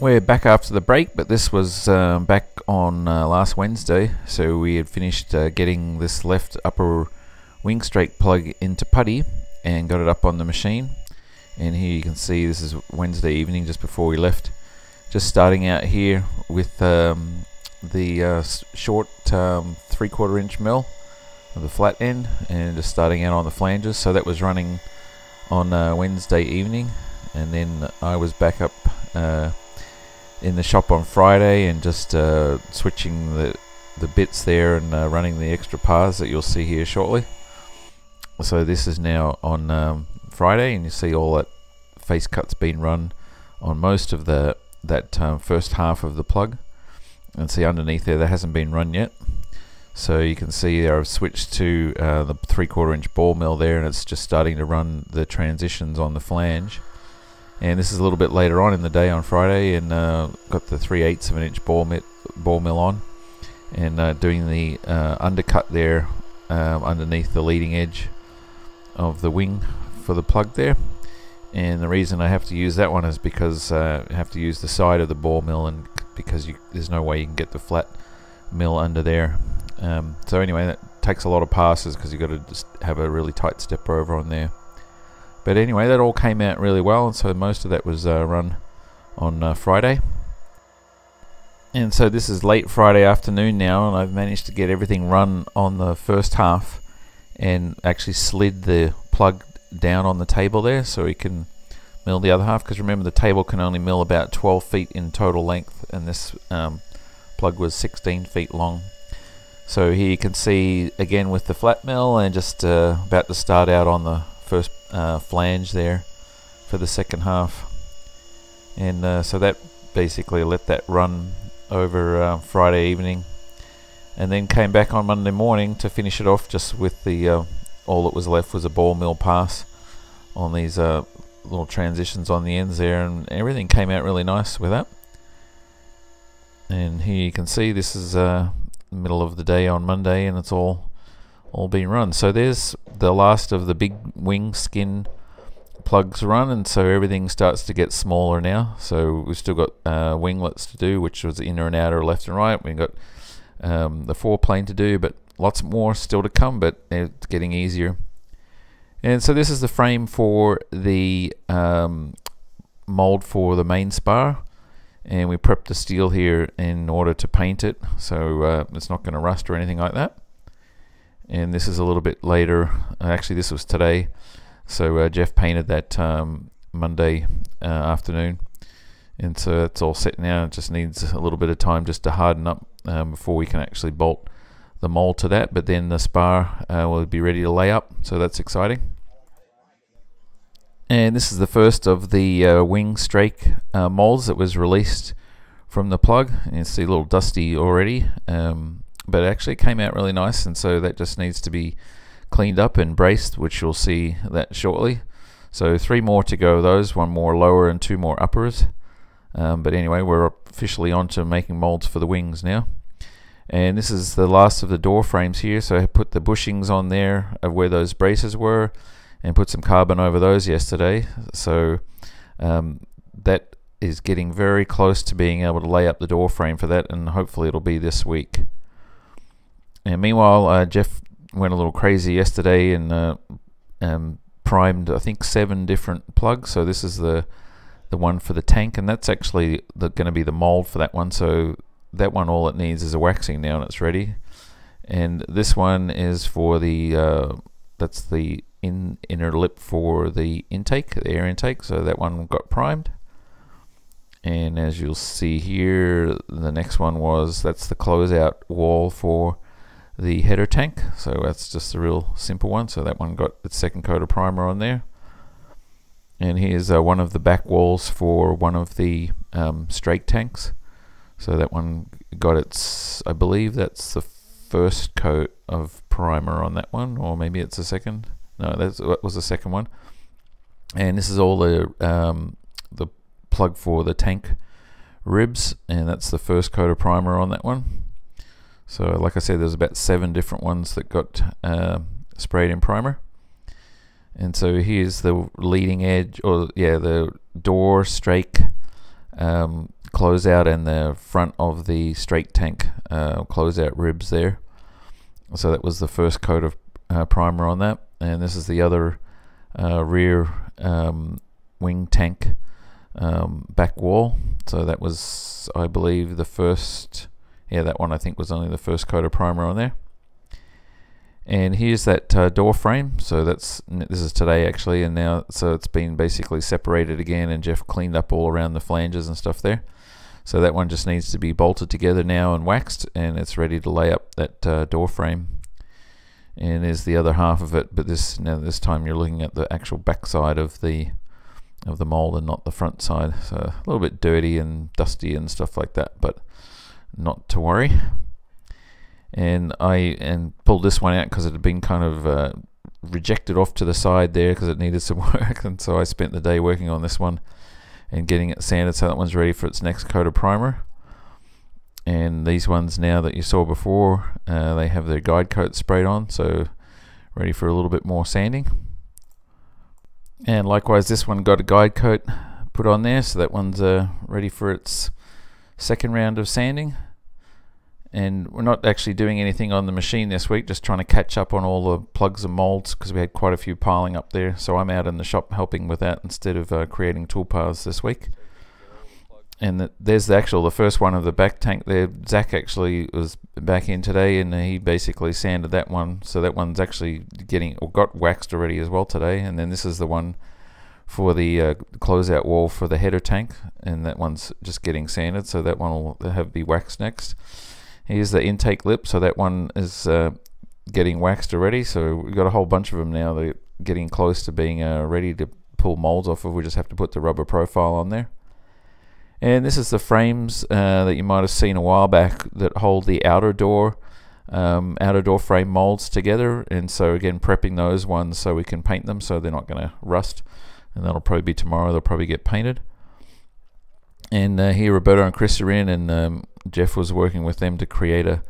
We're back after the break, but this was uh, back on uh, last Wednesday, so we had finished uh, getting this left upper wing strake plug into putty and got it up on the machine. And here you can see this is Wednesday evening just before we left. Just starting out here with um, the uh, short um, three quarter inch mill of the flat end and just starting out on the flanges. So that was running on uh, Wednesday evening, and then I was back up uh, in the shop on Friday and just uh, switching the the bits there and uh, running the extra paths that you'll see here shortly. So this is now on um, Friday, and you see all that face cuts being run on most of the that um, first half of the plug. And see underneath there, that hasn't been run yet. So you can see there I've switched to uh, the three quarter inch ball mill there, and it's just starting to run the transitions on the flange and this is a little bit later on in the day on Friday and uh, got the 3 eighths of an inch ball, mit, ball mill on and uh, doing the uh, undercut there um, underneath the leading edge of the wing for the plug there. And the reason I have to use that one is because uh, I have to use the side of the ball mill and because you, there's no way you can get the flat mill under there. Um, so anyway that takes a lot of passes because you've got to just have a really tight step over on there but anyway, that all came out really well, and so most of that was uh, run on uh, Friday. And so this is late Friday afternoon now, and I've managed to get everything run on the first half and actually slid the plug down on the table there so we can mill the other half because remember the table can only mill about 12 feet in total length and this um, plug was 16 feet long so here you can see again with the flat mill and just uh, about to start out on the first uh, flange there for the second half. And uh, so that basically let that run over uh, Friday evening and then came back on Monday morning to finish it off just with the uh, all that was left was a ball mill pass on these uh, little transitions on the ends there and everything came out really nice with that. And here you can see this is uh, middle of the day on Monday and it's all all been run. So there's the last of the big wing skin plugs run and so everything starts to get smaller now. So we've still got uh, winglets to do which was inner and outer left and right. We've got um, the foreplane to do but lots more still to come but it's getting easier. And so this is the frame for the um, mold for the main spar and we prepped the steel here in order to paint it so uh, it's not going to rust or anything like that and this is a little bit later. Actually this was today. So uh, Jeff painted that um, Monday uh, afternoon. And so it's all set now. It just needs a little bit of time just to harden up um, before we can actually bolt the mold to that. But then the spar uh, will be ready to lay up. So that's exciting. And this is the first of the uh, wing strake uh, molds that was released from the plug. And you see a little dusty already. Um, but actually it came out really nice and so that just needs to be cleaned up and braced which you'll see that shortly. So three more to go those one more lower and two more uppers. Um, but anyway we're officially on to making molds for the wings now. And this is the last of the door frames here so I put the bushings on there of where those braces were and put some carbon over those yesterday. So um, that is getting very close to being able to lay up the door frame for that and hopefully it'll be this week and meanwhile, uh, Jeff went a little crazy yesterday and uh, um, primed, I think, seven different plugs. So this is the the one for the tank, and that's actually going to be the mold for that one. So that one, all it needs is a waxing now, and it's ready. And this one is for the uh, that's the in inner lip for the intake, the air intake. So that one got primed. And as you'll see here, the next one was that's the closeout wall for the header tank. So that's just a real simple one. So that one got its second coat of primer on there. And here's uh, one of the back walls for one of the um, strake tanks. So that one got its I believe that's the first coat of primer on that one or maybe it's the second. No that was the second one. And this is all the um, the plug for the tank ribs. And that's the first coat of primer on that one so like I said, there's about seven different ones that got uh, sprayed in primer. And so here's the leading edge, or yeah, the door strake um, closeout and the front of the strake tank uh, closeout ribs there. So that was the first coat of uh, primer on that, and this is the other uh, rear um, wing tank um, back wall. So that was, I believe, the first. Yeah, that one I think was only the first coat of primer on there. And here's that uh, door frame. So that's this is today actually, and now so it's been basically separated again, and Jeff cleaned up all around the flanges and stuff there. So that one just needs to be bolted together now and waxed, and it's ready to lay up that uh, door frame. And there's the other half of it, but this now this time you're looking at the actual back side of the of the mold and not the front side. So a little bit dirty and dusty and stuff like that, but not to worry. And I and pulled this one out because it had been kind of uh, rejected off to the side there because it needed some work, and so I spent the day working on this one and getting it sanded so that one's ready for its next coat of primer. And these ones now that you saw before, uh, they have their guide coat sprayed on, so ready for a little bit more sanding. And likewise, this one got a guide coat put on there, so that one's uh, ready for its second round of sanding. And we're not actually doing anything on the machine this week just trying to catch up on all the plugs and molds because we had quite a few piling up there. So I'm out in the shop helping with that instead of uh, creating toolpaths this week. And the, there's the actual the first one of the back tank there. Zach actually was back in today and he basically sanded that one. So that one's actually getting or got waxed already as well today. And then this is the one for the uh, closeout wall for the header tank and that one's just getting sanded so that one will have be waxed next Here's the intake lip, so that one is uh, getting waxed already. So we've got a whole bunch of them now. They're getting close to being uh, ready to pull molds off of. We just have to put the rubber profile on there. And this is the frames uh, that you might have seen a while back that hold the outer door, um, outer door frame molds together. And so again, prepping those ones so we can paint them so they're not going to rust. And that'll probably be tomorrow. They'll probably get painted. And uh, here Roberto and Chris are in, and um, Jeff was working with them to create a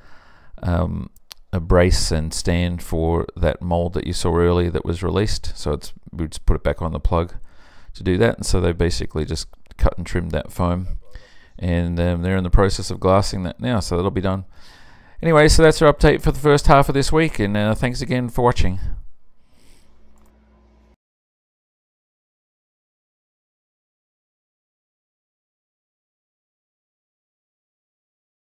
um, a brace and stand for that mold that you saw earlier that was released. So it's we just put it back on the plug to do that. And so they basically just cut and trimmed that foam, and um, they're in the process of glassing that now. So that'll be done. Anyway, so that's our update for the first half of this week, and uh, thanks again for watching.